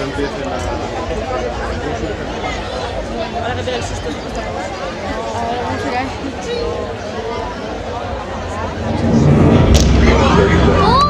Ahora que tiene el susto. Ahora vamos a ir. Allí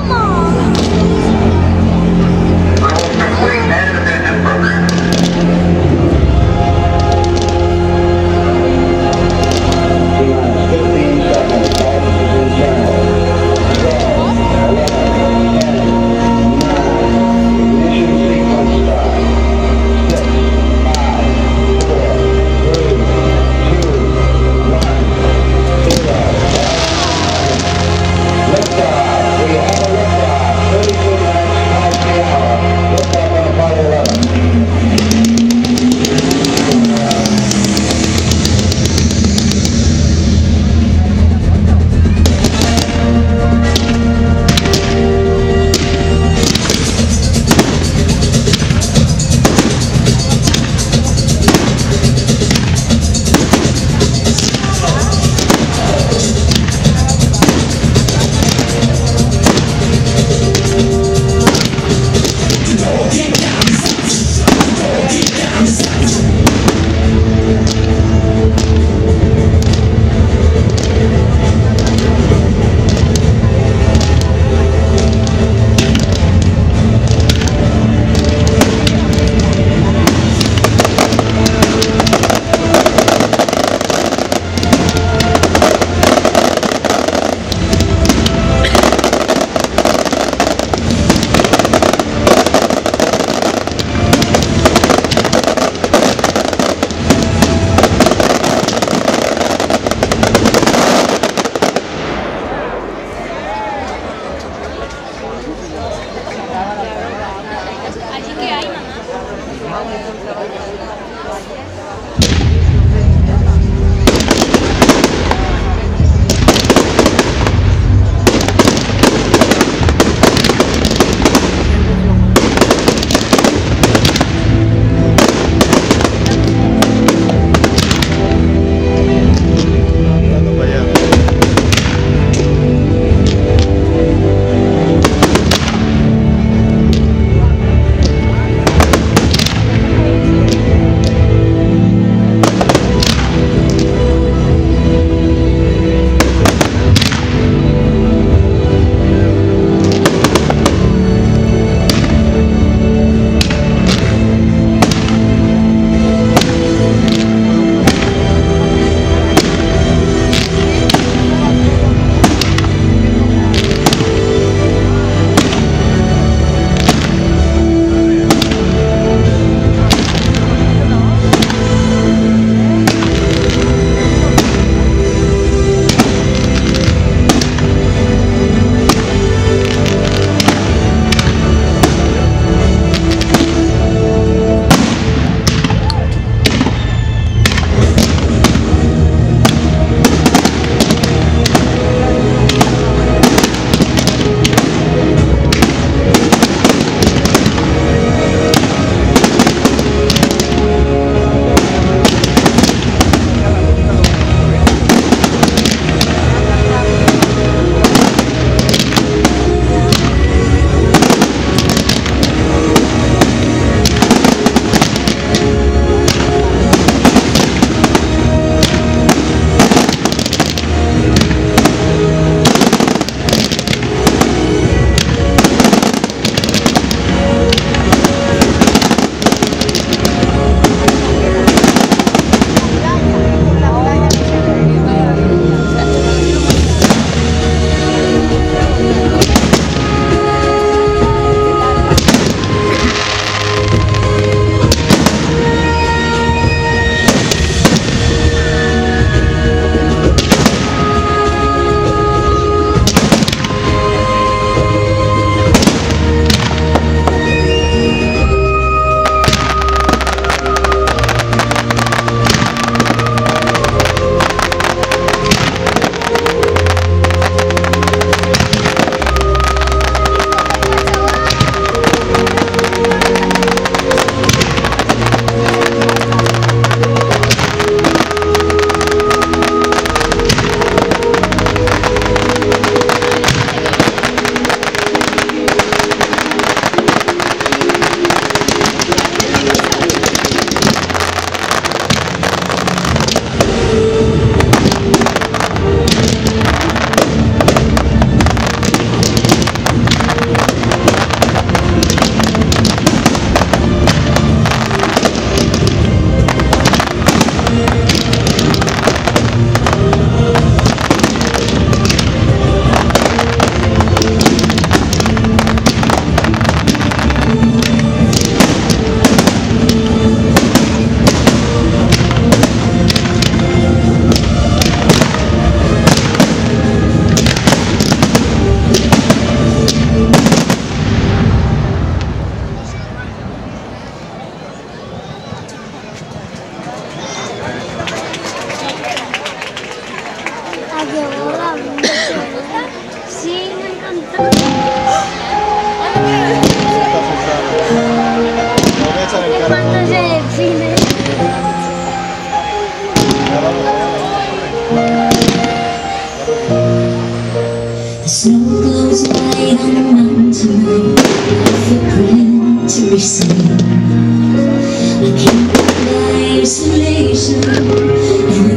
seriously. I can't my isolation.